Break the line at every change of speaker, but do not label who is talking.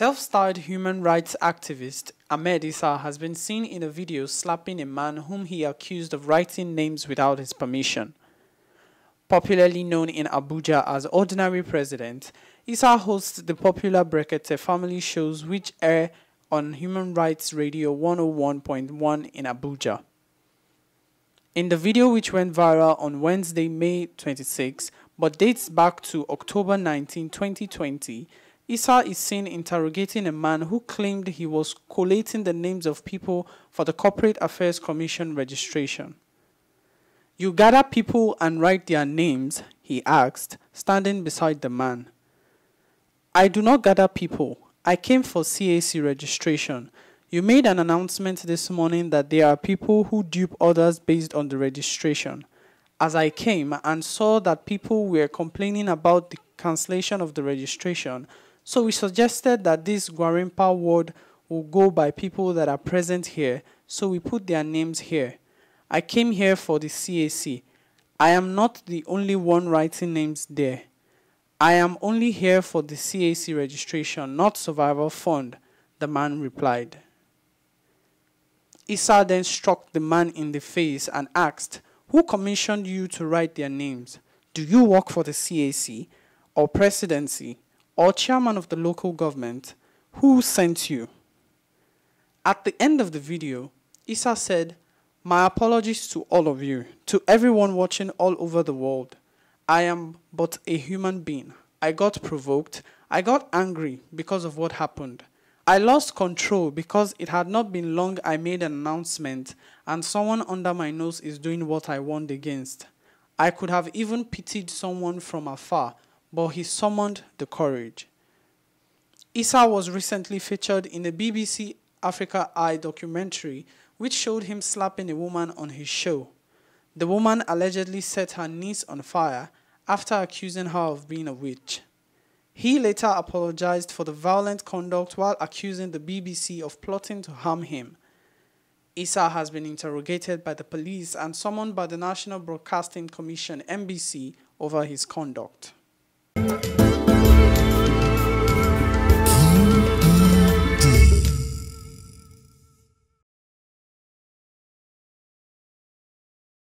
Self-styled human rights activist Ahmed Isah has been seen in a video slapping a man whom he accused of writing names without his permission. Popularly known in Abuja as Ordinary President, Isah hosts the popular Brekete family shows which air on Human Rights Radio 101.1 in Abuja. In the video which went viral on Wednesday, May 26, but dates back to October 19, 2020, Isah is seen interrogating a man who claimed he was collating the names of people for the Corporate Affairs Commission registration. You gather people and write their names, he asked, standing beside the man. I do not gather people. I came for CAC registration. You made an announcement this morning that there are people who dupe others based on the registration. As I came and saw that people were complaining about the cancellation of the registration, so we suggested that this Gwarimpa word will go by people that are present here, so we put their names here. I came here for the CAC. I am not the only one writing names there. I am only here for the CAC registration, not survival fund, the man replied. Isah then struck the man in the face and asked, Who commissioned you to write their names? Do you work for the CAC or presidency? Or chairman of the local government who sent you. At the end of the video, Isah said, My apologies to all of you, to everyone watching all over the world. I am but a human being. I got provoked. I got angry because of what happened. I lost control because it had not been long I made an announcement and someone under my nose is doing what I warned against. I could have even pitied someone from afar but he summoned the courage. Isah was recently featured in a BBC Africa Eye documentary which showed him slapping a woman on his show. The woman allegedly set her niece on fire after accusing her of being a witch. He later apologized for the violent conduct while accusing the BBC of plotting to harm him. Isah has been interrogated by the police and summoned by the National Broadcasting Commission NBC over his conduct.